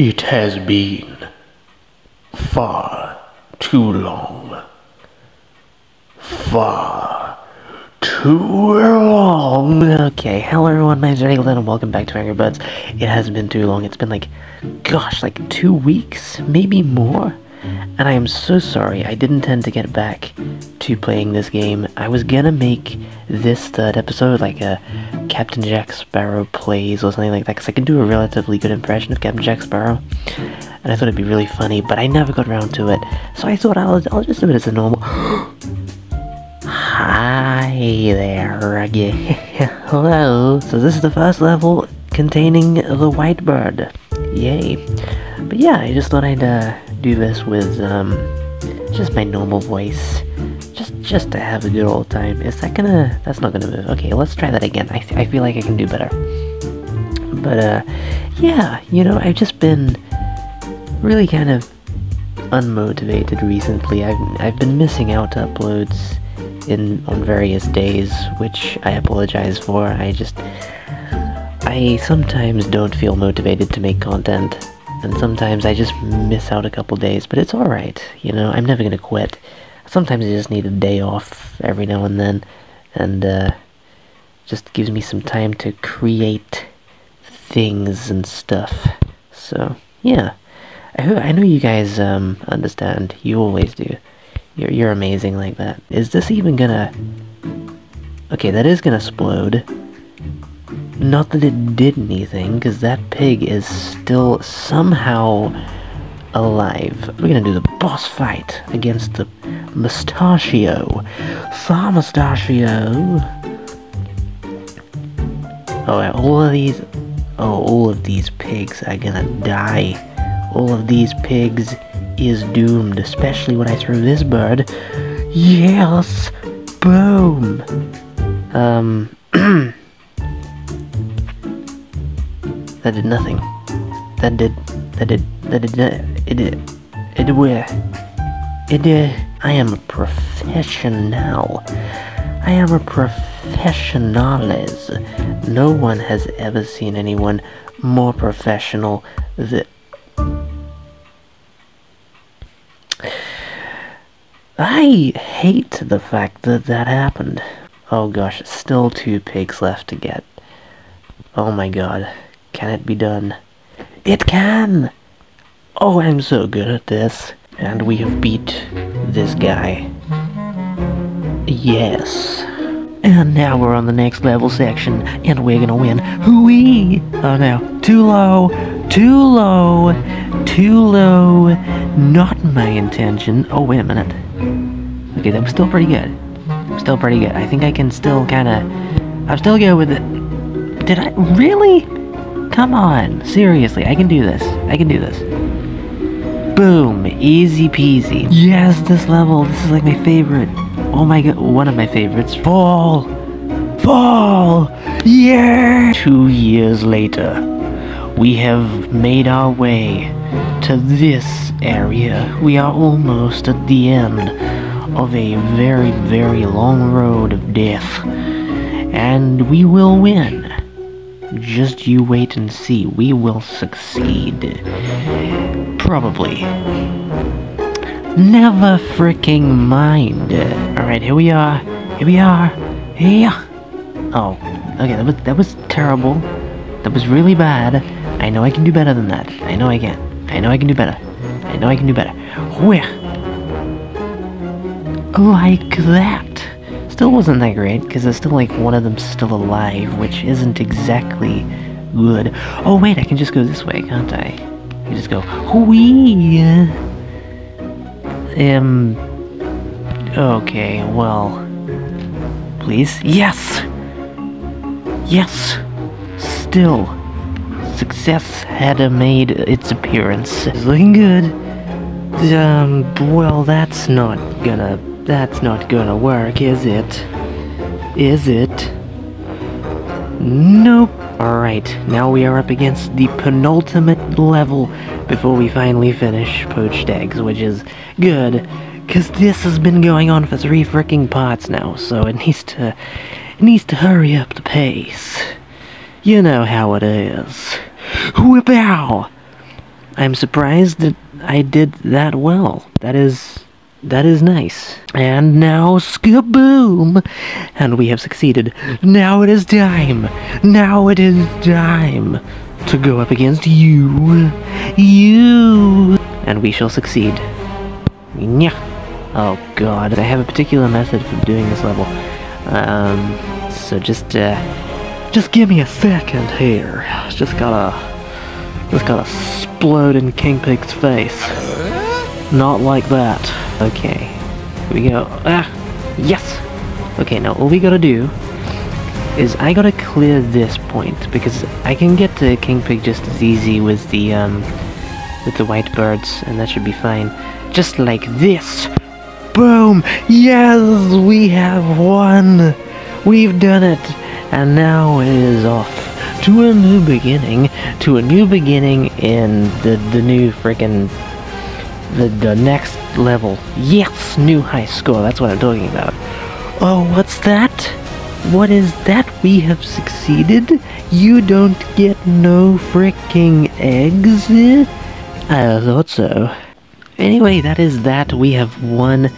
It has been far too long. Far too long. Okay, hello everyone, my name's RedEagle and welcome back to Angry Birds. It hasn't been too long. It's been like, gosh, like two weeks, maybe more. And I am so sorry. I didn't intend to get back to playing this game. I was gonna make this third episode like a Captain Jack Sparrow plays or something like that, because I can do a relatively good impression of Captain Jack Sparrow. And I thought it'd be really funny, but I never got around to it. So I thought I'll, I'll just do it as a normal. Hi there again. Hello. So this is the first level containing the white bird. Yay. But yeah, I just thought I'd uh, do this with um, just my normal voice. Just just to have a good old time. Is that gonna... That's not gonna move. Okay, let's try that again. I, I feel like I can do better. But uh, yeah, you know, I've just been really kind of unmotivated recently. I've, I've been missing out uploads in on various days, which I apologize for. I just I sometimes don't feel motivated to make content, and sometimes I just miss out a couple days, but it's alright, you know, I'm never gonna quit. Sometimes I just need a day off every now and then, and uh, just gives me some time to create things and stuff. So, yeah. I, I know you guys um, understand. You always do. You're, you're amazing like that. Is this even gonna... Okay, that is gonna explode. Not that it did anything, because that pig is still somehow alive. We're gonna do the boss fight against the Mustachio. Far Mustachio! Oh, all of these... Oh, all of these pigs are gonna die. All of these pigs is doomed, especially when I throw this bird. Yes! Boom! Um... that did nothing. That did... That did... That did... It did... It did? It did... I am a professional. I am a professionales. No one has ever seen anyone more professional than... I hate the fact that that happened. Oh gosh, still two pigs left to get. Oh my god, can it be done? It can! Oh, I'm so good at this. And we have beat this guy. Yes. And now we're on the next level section, and we're gonna win. Hooey! Oh no, too low, too low, too low. Not my intention. Oh, wait a minute. Okay, that was still pretty good. Still pretty good. I think I can still kinda... I'm still good with it. Did I... Really? Come on. Seriously, I can do this. I can do this. Boom. Easy peasy. Yes, this level. This is like my favorite. Oh my god. One of my favorites. Fall. Fall. Yeah. Two years later, we have made our way to this area. We are almost at the end of a very, very long road of death. And we will win. Just you wait and see. We will succeed. Probably. Never freaking mind. Alright, here we are. Here we are. Here. Oh, okay, that was, that was terrible. That was really bad. I know I can do better than that. I know I can. I know I can do better. I know I can do better. Where? Like that. Still wasn't that great, because there's still like one of them still alive, which isn't exactly good. Oh wait, I can just go this way, can't I? You just go, whee! Um, okay, well, please? Yes! Yes! Still, success had made its appearance. It's looking good. Um, well, that's not gonna, that's not gonna work, is it? Is it? Nope. Alright, now we are up against the penultimate level before we finally finish Poached Eggs, which is good, because this has been going on for three freaking parts now, so it needs to, it needs to hurry up the pace. You know how it is. Whip-ow! I'm surprised that I did that well. That is that is nice. And now skaboom! And we have succeeded. Now it is time. Now it is time to go up against you. You. And we shall succeed. Nya. Oh god, I have a particular method for doing this level. Um, so just, uh, just give me a second here. Just gotta, just gotta explode in King Pig's face. Not like that. Okay. Here we go. Ah! Yes! Okay, now all we gotta do is I gotta clear this point because I can get to King Pig just as easy with the um with the white birds and that should be fine. Just like this. Boom! Yes, we have won. We've done it. And now it is off to a new beginning, to a new beginning in the the new freaking the the next level. Yes, new high score. That's what I'm talking about. Oh, what's that? What is that? We have succeeded? You don't get no freaking eggs? I thought so. Anyway, that is that. We have won.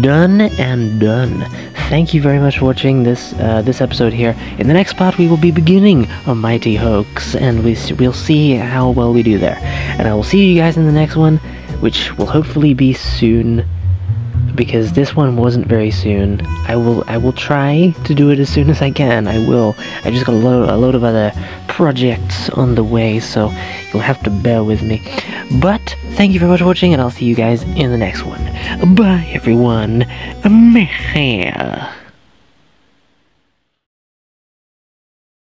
Done and done. Thank you very much for watching this uh, this episode here. In the next part, we will be beginning a mighty hoax, and we we'll see how well we do there. And I will see you guys in the next one, which will hopefully be soon because this one wasn't very soon. I will I will try to do it as soon as I can. I will. I just got a load a load of other projects on the way, so you'll have to bear with me. But thank you very much for watching, and I'll see you guys in the next one. Bye, everyone. Meh.